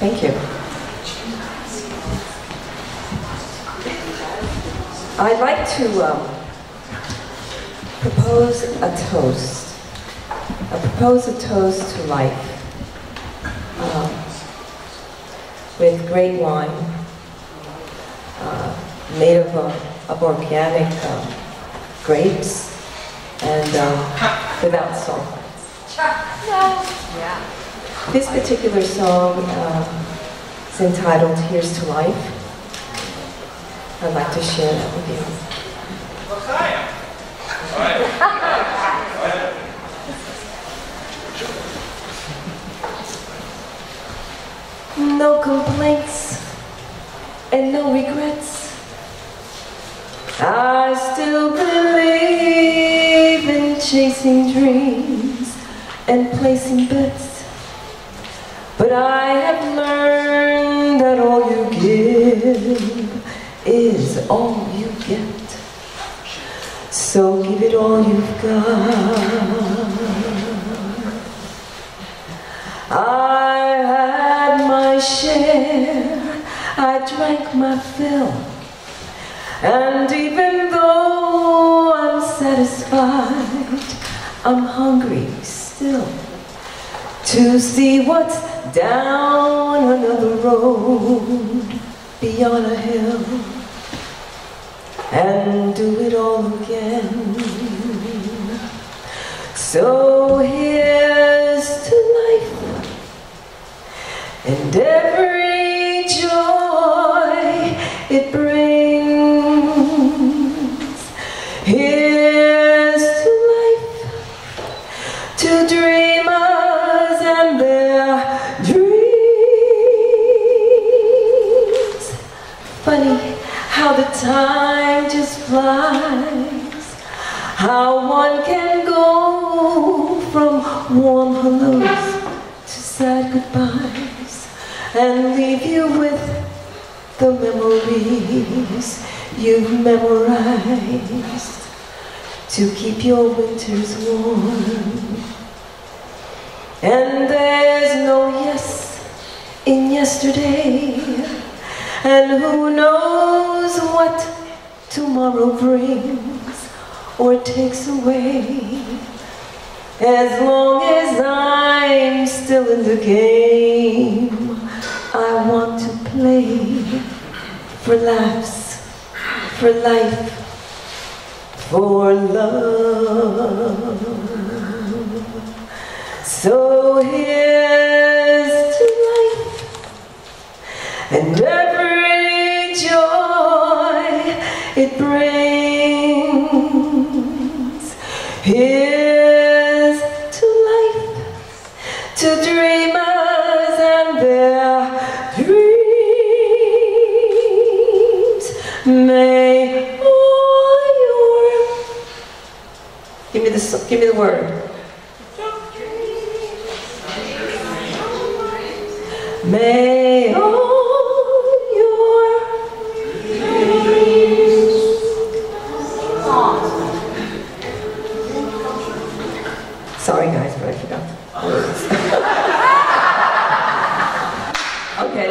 Thank you. I'd like to um, propose a toast. I propose a toast to life um, with great wine uh, made of, uh, of organic um, grapes and um, without sulfite. This particular song um, is entitled Here's to Life. I'd like to share that with you. No complaints and no regrets. I still believe in chasing dreams and placing bets. I have learned that all you give is all you get. So give it all you've got. I had my share, I drank my fill. And even though I'm satisfied, I'm hungry still to see what's down another road beyond a hill and do it all again. So here's to life and every joy it brings. Here's to life, to dreamers time just flies, how one can go from warm hellos to sad goodbyes and leave you with the memories you've memorized to keep your winters warm. And there's no yes in yesterday, and who knows what tomorrow brings or takes away. As long as I'm still in the game, I want to play for laughs, for life, for love. So here's to life and brings. Here's to life, to dreamers and their dreams. May all your give me the give me the word. May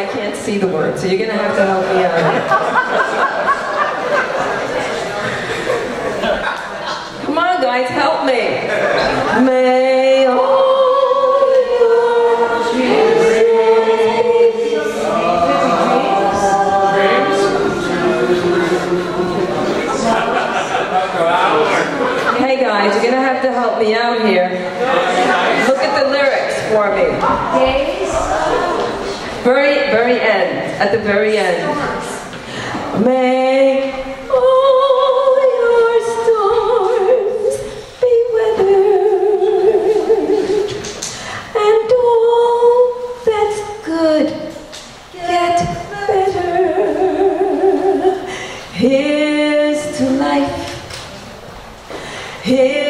I can't see the words, so you're gonna have to help me out. Come on guys, help me. May Hey guys, you're gonna have to help me out here. Look at the lyrics for me. Very, very end. At the very end. May all your storms be weathered, and all that's good get better. Here's to life. Here's